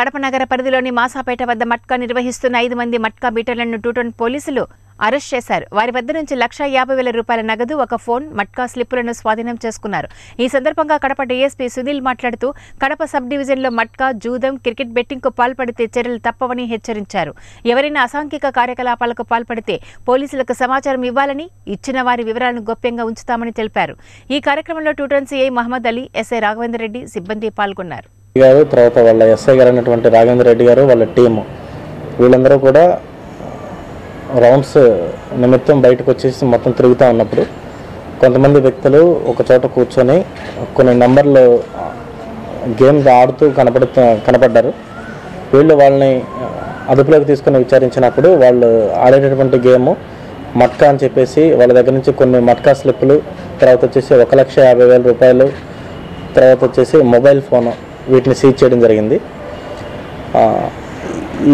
కడప నగర పరిధిలోని మాసాపేట వద్ద మట్కా నిర్వహిస్తున్న ఐదు మంది మట్కా బీటర్లను టూటన్ పోలీసులు అరెస్ట్ చేశారు. వారి వద్ద నుంచి లక్ష యాభై వేల రూపాయల నగదు ఒక ఫోన్ మట్కా స్లిప్పులను స్వాధీనం చేసుకున్నారు. ఈ సందర్భంగా కడప డీఎస్పీ సునీల్ మాట్లాడుతూ కడప సబ్ డివిజన్లో మట్కా జూదం క్రికెట్ బెట్టింగ్కు పాల్పడితే చర్యలు తప్పవని హెచ్చరించారు. ఎవరైనా అసాంఘిక కార్యకలాపాలకు పాల్పడితే పోలీసులకు సమాచారం ఇవ్వాలని ఇచ్చిన వారి వివరాలను గోప్యంగా ఉంచుతామని తెలిపారు. ఈ కార్యక్రమంలో two town CI Mohammed Ali SI Raghavender Reddy సిబ్బంది పాల్గొన్నారు. గారు తర్వాత వాళ్ళ ఎస్ఐ గారు అయినటువంటి రాఘవేంద్ర రెడ్డి గారు వాళ్ళ టీము. వీళ్ళందరూ కూడా రౌండ్స్ నిమిత్తం బయటకు వచ్చేసి మొత్తం తిరుగుతూ ఉన్నప్పుడు కొంతమంది వ్యక్తులు ఒక చోట కూర్చొని కొన్ని నెంబర్లు గేమ్ ఆడుతూ కనపడుతూ కనపడ్డారు. వీళ్ళు వాళ్ళని అదుపులోకి తీసుకుని విచారించినప్పుడు వాళ్ళు ఆడేటటువంటి గేమ్ మట్కా అని చెప్పేసి వాళ్ళ దగ్గర నుంచి కొన్ని మట్కా స్లిప్పులు తర్వాత వచ్చేసి ఒక లక్ష యాభై వేల రూపాయలు తర్వాత వచ్చేసి మొబైల్ ఫోను వీటిని సీజ్ చేయడం జరిగింది.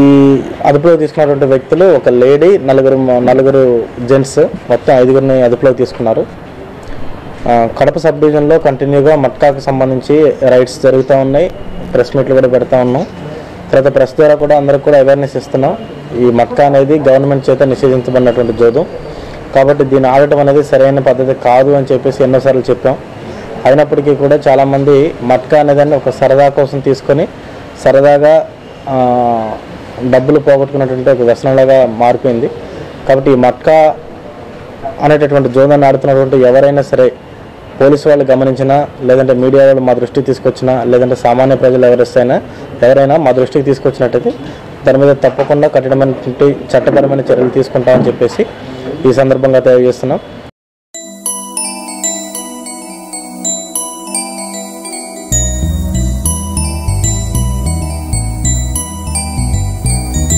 ఈ అదుపులోకి తీసుకున్నటువంటి వ్యక్తులు ఒక లేడీ నలుగురు నలుగురు జెంట్స్ మొత్తం ఐదుగురిని అదుపులోకి తీసుకున్నారు. కడప సబ్ డివిజన్లో కంటిన్యూగా మట్కాకు సంబంధించి రైడ్స్ జరుగుతూ ఉన్నాయి. ప్రెస్ మీట్లు కూడా పెడతా ఉన్నాం. తర్వాత ప్రెస్ ద్వారా కూడా అందరికి కూడా అవేర్నెస్ ఇస్తున్నాం. ఈ మట్కా అనేది గవర్నమెంట్ చేత నిషేధించబడినటువంటి జోదం. కాబట్టి దీన్ని ఆడటం అనేది సరైన పద్ధతి కాదు అని చెప్పేసి ఎన్నోసార్లు చెప్పాం. అయినప్పటికీ కూడా చాలామంది మట్కా అనేదాన్ని ఒక సరదా కోసం తీసుకొని సరదాగా డబ్బులు పోగొట్టుకున్నటువంటి ఒక వ్యసనంలాగా మారిపోయింది. కాబట్టి ఈ మట్కా అనేటటువంటి జోదాన్ని ఆడుతున్నటువంటి ఎవరైనా సరే పోలీసు వాళ్ళు గమనించినా లేదంటే మీడియా వాళ్ళు మా దృష్టికి తీసుకొచ్చినా లేదంటే సామాన్య ప్రజలు ఎవరిస్తైనా ఎవరైనా మా దృష్టికి తీసుకొచ్చినట్టయితే దాని మీద తప్పకుండా కఠినమైనటువంటి చట్టపరమైన చర్యలు తీసుకుంటామని చెప్పేసి ఈ సందర్భంగా తెలియజేస్తున్నాం.